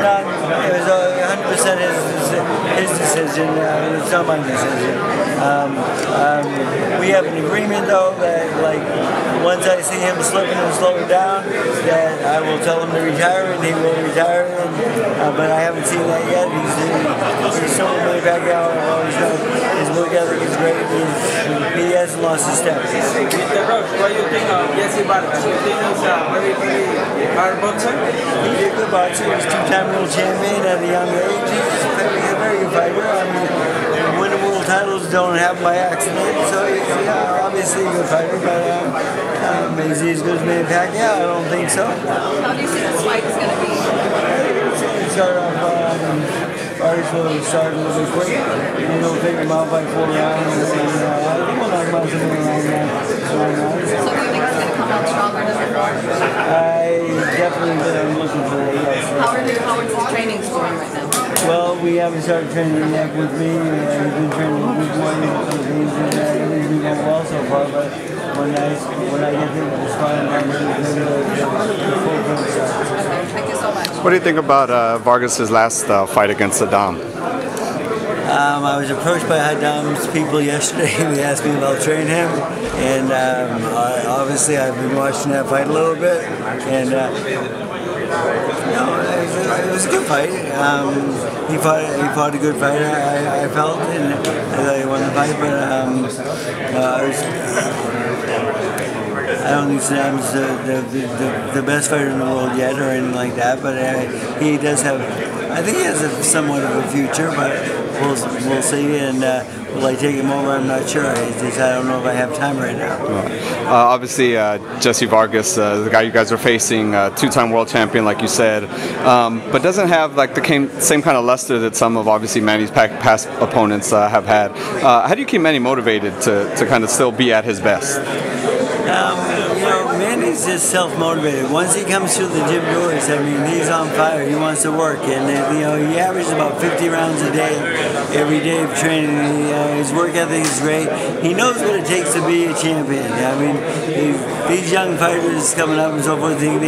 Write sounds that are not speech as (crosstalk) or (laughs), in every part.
not, it was 100 percent his decision. Uh, it's not my decision. Um, um, we have an agreement though that like once I see him slipping and slowing down, that I will tell him to retire and he will retire. And, uh, but I haven't seen that yet. He's he's still really back out. I've always known his work ethic is great. He's, he hasn't lost his step. Mr. Roach, what do you think of Jessie Vargas? You think he's a very, very hard boxer? He's a good boxer. He's two-time world champion at a young age. He's a very good fighter. I mean, winning world titles don't happen by accident. So he's uh, obviously a good fighter, but um, um, is he as good as Manny Pacquiao? I don't think so. How do you see this fight is going to be? Start off. Um, Artists will start a little bit quick, and they'll take him out by four rounds, and uh, I think we'll knock him out somewhere around nine rounds. So do you think he's going to come out stronger than before? I definitely am looking for that, yes. How are the how is the training going right now? Well, we haven't started training yet with me. Uh, we've been training with Buboy in the Philippines, and uh, everything's been going well so far. But when I when I get to the sparring matches, maybe the, the, the full film starts. Okay, thank you so much. What do you think about uh, Vargas's last uh, fight against Sadam? Um, I was approached by Sadam's people yesterday. (laughs) they asked me about training him, and um, I, obviously I've been watching that fight a little bit, and uh, you know, it, was, a good fight. Um, he fought he fought a good fight. I, I felt, and I thought he won the fight, but um, uh. I don't think Sadam's the, the, the, the best fighter in the world yet or anything like that, but uh, he does have, I think he has a, somewhat of a future, but we'll, we'll see. And uh, will I take him over? I'm not sure. It's just, I don't know if I have time right now. Uh, obviously, uh, Jessie Vargas, uh, the guy you guys are facing, uh, two-time world champion, like you said, um, but doesn't have like the came, same kind of luster that some of obviously Manny's pa- past opponents uh, have had. Uh, how do you keep Manny motivated to, to kind of still be at his best? Um, Manny's just self-motivated. Once he comes through the gym doors, I mean, he's on fire. He wants to work, and uh, you know, he averages about 50 rounds a day, every day of training. He, uh, his work ethic is great. He knows what it takes to be a champion. I mean, he, these young fighters coming up and so forth, they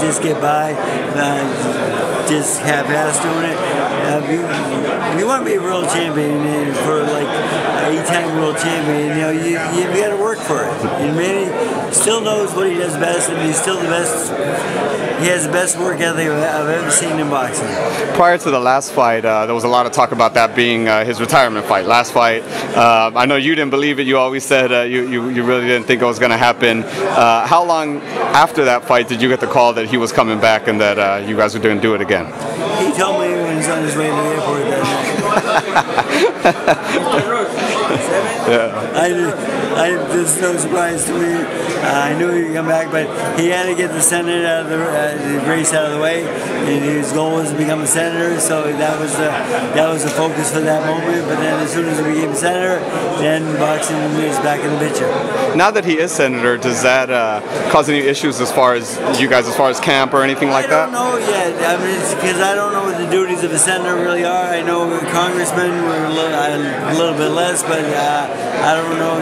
just get by, uh, just half-ass doing it. Uh, you, you want to be a world champion for eight-time world champion, you know, you you got to work for it. And Manny still knows what he does best, and he's still the best. He has the best work ethic I've ever seen in boxing. Prior to the last fight, uh, there was a lot of talk about that being uh, his retirement fight. Last fight, uh, I know you didn't believe it. You always said uh, you, you, you really didn't think it was going to happen. Uh, how long after that fight did you get the call that he was coming back and that uh, you guys were going to do it again? He told me when he was on his way to the airport that night. (laughs) Yeah. I, I, this is no surprise to me. Uh, I knew he would come back, but he had to get the Senate out of the, uh, the race out of the way. And his goal was to become a senator, so that was the that was the focus for that moment. But then, as soon as he became a senator, then boxing is back in the picture. Now that he is senator, does that uh, cause any issues as far as you guys, as far as camp or anything like that? I don't know yet. I mean, because I don't know what the duties of a senator really are. I know congressmen were a little, a little bit less, but uh, I don't know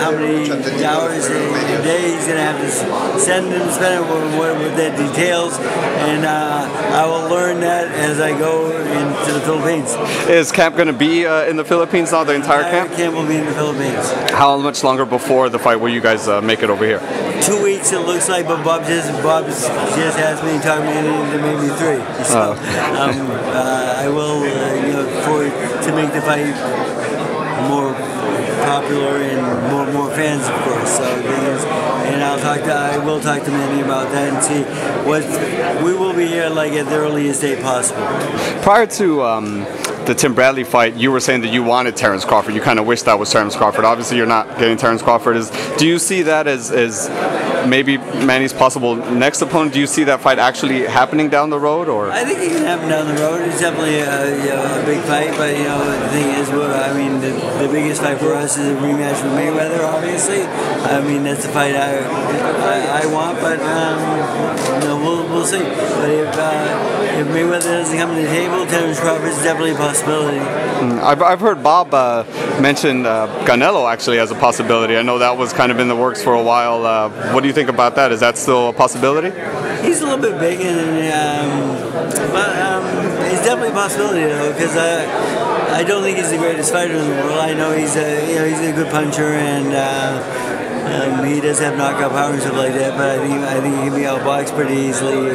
how many hours a day he's going to have to send them, spend it with, with, the details. And uh, I will learn that as I go into the Philippines. Is camp going to be uh, in the Philippines now, the entire camp? camp will be in the Philippines. How much longer before the fight will you guys uh, make it over here? Two weeks it looks like, but Bob just Bob just asked me to talk me into maybe three. So um, uh, I will, uh, you know, for to make the fight more popular and more more fans, of course. So and I'll talk to I will talk to Manny about that and see what we will be here like at the earliest date possible. Prior to um, the Tim Bradley fight, you were saying that you wanted Terrence Crawford. You kind of wish that was Terrence Crawford. Obviously, you're not getting Terrence Crawford. Is do you see that as, as maybe Manny's possible next opponent? Do you see that fight actually happening down the road, or I think it can happen down the road. It's definitely a, you know, a big fight, but you know the thing is, well, I mean, the, the biggest fight for us is a rematch with Mayweather. Obviously, I mean that's the fight I I, I want, but um, you know we'll, we'll see. But if uh, if Mayweather doesn't come to the table, Terrence Crawford is definitely a possibility. I've, I've heard Bob uh, mention uh, Canelo actually as a possibility. I know that was kind of in the works for a while. Uh, what do you think about that? Is that still a possibility? he's a little bit big, and um, but um, it's definitely a possibility though, because I, I don't think he's the greatest fighter in the world. I know he's a, you know, he's a good puncher, and uh, um, he does have knockout power and stuff like that. But I think, I think he can be outboxed pretty easily.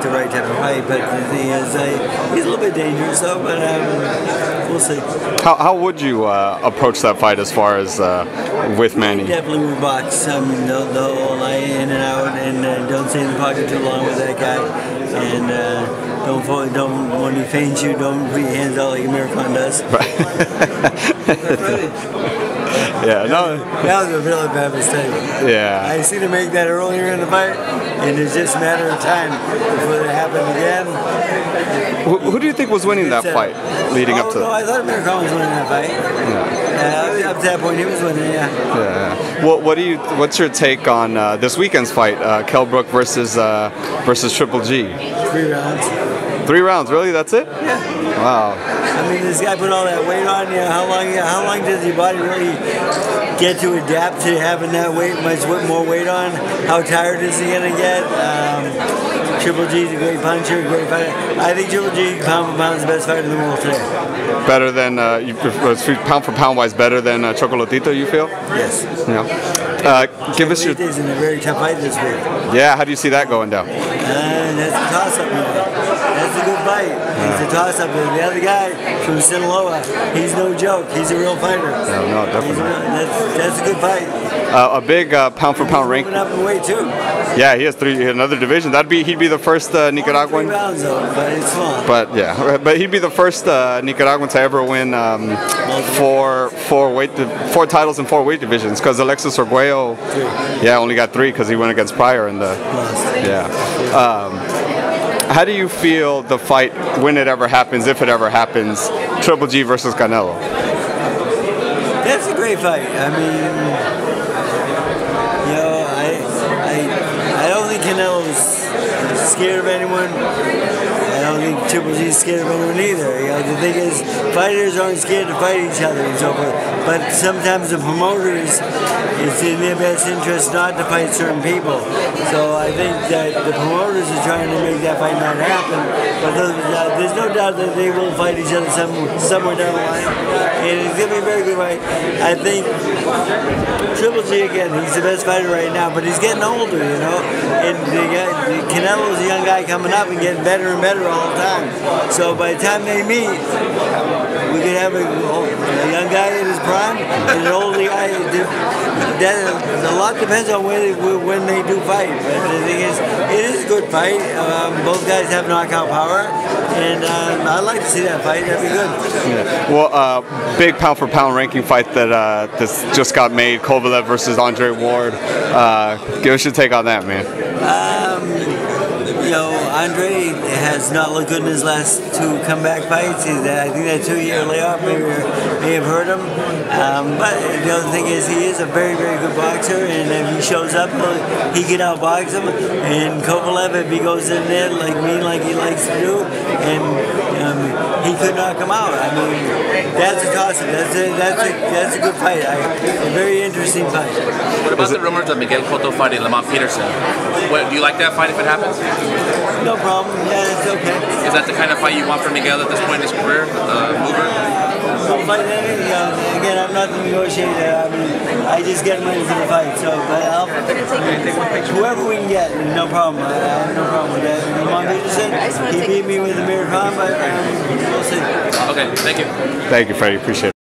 The right type of fight, but the thing is, uh, he's a little bit dangerous though. But um, we'll see. How, how would you uh, approach that fight as far as uh, with Manny? Definitely would box. I mean, the, the whole lie in and out, and uh, don't stay in the pocket too long with that guy. And uh, don't fo- don't when he feints you, don't put your hands out like Amir Khan does. (laughs) Yeah, no, That was a really bad mistake. yeah. I seen him make that earlier in the fight, and it's just a matter of time before it happened again. Who, who do you think was winning that uh, fight leading oh, up to No, I thought Amir Khan was winning that fight. Yeah, up to that point, he was winning. Yeah. Yeah. What, what do you? What's your take on uh, this weekend's fight, uh, Kell Brook versus uh, versus Triple G? Three rounds. Three rounds, really? That's it? Yeah. Wow. I mean, this guy put all that weight on you. How long? How long does your body really get to adapt to having that weight, much more weight on? How tired is he gonna get? Um, Triple G's a great puncher, great fighter. I think Triple G, pound for pound, is the best fighter in the world today. Better than uh, you, pound for pound wise, better than uh, Chocolatito. You feel? Yes. Yeah. Uh, give us your. He's in a very tough fight this week. Yeah. How do you see that going down? And that's a toss-up. man. That's a good fight. It's a toss-up. The other guy from Sinaloa, he's no joke. He's a real fighter. No, no, definitely. real- that's, that's a good fight. Uh, a big uh, pound for pound rank. Up in weight too. Yeah, he has three another division. That'd be he'd be the first uh, Three Nicaraguan. rounds though, but it's small. But yeah, (laughs) but he'd be the first uh, Nicaraguan to ever win um, four four weight four titles in four weight divisions. Because Alexis Argüello, yeah, only got three because he went against Pryor in the yeah. Um, how do you feel the fight when it ever happens, if it ever happens, Triple G versus Canelo? That's a great fight. I mean, you know, I, I, I don't think Canelo's scared of anyone. I don't think Triple G's scared of anyone either. You know, the thing is, fighters aren't scared to fight each other and so forth. But sometimes the promoters, it's in their best interest not to fight certain people. So I think that the promoters are trying to make that fight not happen. But there's, no doubt that they will fight each other some, somewhere down the line. And it's going to be a very good fight. I think Triple G again, he's the best fighter right now, but he's getting older, you know. And the the Canelo's a young guy coming up and getting better and better all the time. So by the time they meet, we could have a, a young guy in his prime and an older guy. That, a lot depends on when they, when they do fight. But the thing is, it is a good fight. Um, both guys have knockout power, and um, I'd like to see that fight. That'd be good. Yeah. Well, uh, big pound for pound ranking fight that uh, that's just got made: Kovalev versus Andre Ward. Uh, give us your take on that, man. Um, You know, Andre has not looked good in his last two comeback fights. He's, uh, I think that two-year layoff may, may have hurt him. Um, but the other thing is, he is a very, very good boxer, and if he shows up, uh, he can outbox him. And Kovalev, if he goes in there like me, like he likes to do, and he could not come out. I mean, that's a toss-up. That's a that's a that's a good fight. I, a very interesting fight. What about the rumors of Miguel Cotto fighting Lamont Peterson? What, do you like that fight if it happens? No problem. Yeah, it's okay. Is that the kind of fight you want for Miguel at this point in his career? Uh, mover? I'll fight any, you know, again, I'm not the negotiator. I mean, I just get him ready for the fight. So, but I'll, whoever we can get, no problem. I, I have no problem with that. Lamont Peterson, he beat me with Amir Khan, but um, we'll see. Okay, thank you. Thank you, Freddie. Appreciate it.